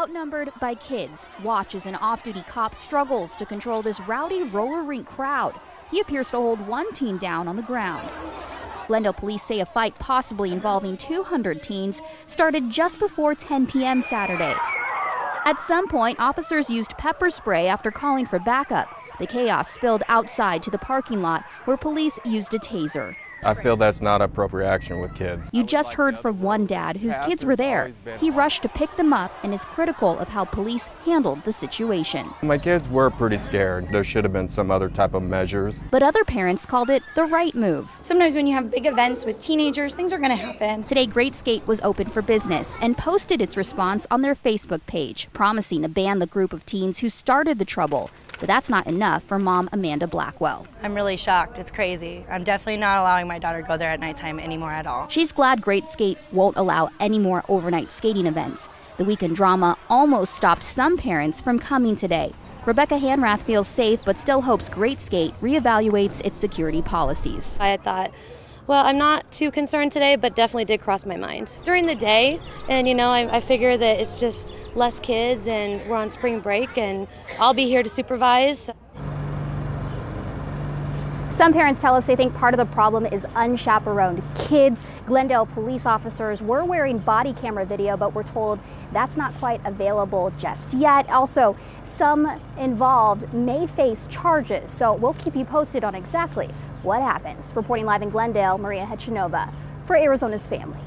Outnumbered by kids, watch as an off duty cop struggles to control this rowdy roller rink crowd. He appears to hold one teen down on the ground. Glendale police say a fight possibly involving 200 teens started just before 10 p.m. Saturday. At some point, officers used pepper spray after calling for backup. The chaos spilled outside to the parking lot where police used a taser. I feel that's not appropriate action with kids. You just heard from one dad whose kids were there. He rushed to pick them up and is critical of how police handled the situation. My kids were pretty scared. There should have been some other type of measures. But other parents called it the right move. Sometimes when you have big events with teenagers, things are going to happen. Today, Great Skate was open for business and posted its response on their Facebook page, promising to ban the group of teens who started the trouble. But that's not enough for mom Amanda Blackwell. I'm really shocked. It's crazy. I'm definitely not allowing my daughter to go there at nighttime anymore at all. She's glad Great Skate won't allow any more overnight skating events. The weekend drama almost stopped some parents from coming today. Rebecca Hanrath feels safe but still hopes Great Skate reevaluates its security policies. I had thought, well, I'm not too concerned today, but definitely did cross my mind during the day. And, you know, I, I figure that it's just less kids and we're on spring break and I'll be here to supervise. Some parents tell us they think part of the problem is unchaperoned kids. Glendale police officers were wearing body camera video, but we're told that's not quite available just yet. Also, some involved may face charges, so we'll keep you posted on exactly what happens. Reporting live in Glendale, Maria Hechanova for Arizona's Family.